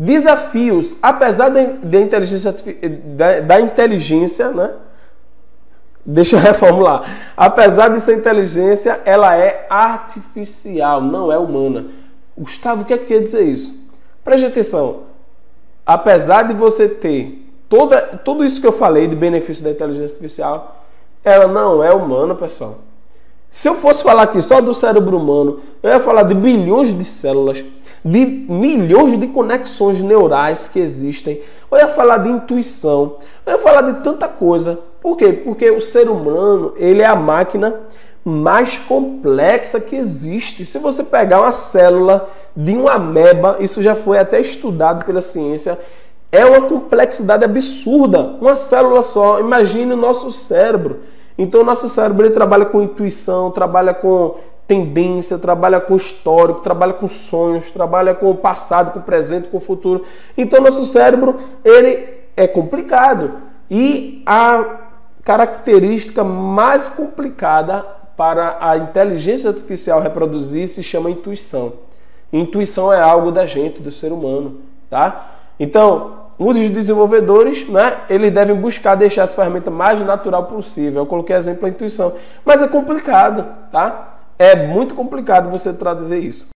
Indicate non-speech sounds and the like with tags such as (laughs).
desafios, apesar da, inteligência, da, da inteligência, né? Deixa eu (laughs) reformular. Apesar de ser inteligência, ela é artificial, não é humana. Gustavo, o que é que quer dizer isso? Preste atenção. Apesar de você ter toda, tudo isso que eu falei de benefício da inteligência artificial, ela não é humana, pessoal. Se eu fosse falar aqui só do cérebro humano, eu ia falar de bilhões de células, de milhões de conexões neurais que existem. Eu ia falar de intuição, eu ia falar de tanta coisa. Por quê? Porque o ser humano, ele é a máquina mais complexa que existe. Se você pegar uma célula de uma ameba, isso já foi até estudado pela ciência, é uma complexidade absurda. Uma célula só. Imagine o nosso cérebro. Então, o nosso cérebro ele trabalha com intuição, trabalha com tendência, trabalha com histórico, trabalha com sonhos, trabalha com o passado, com o presente, com o futuro. Então, nosso cérebro ele é complicado. E a característica mais complicada para a inteligência artificial reproduzir se chama intuição. Intuição é algo da gente, do ser humano, tá? Então, Muitos desenvolvedores, né, eles devem buscar deixar essa ferramenta mais natural possível. Eu coloquei exemplo a intuição, mas é complicado, tá? É muito complicado você traduzir isso.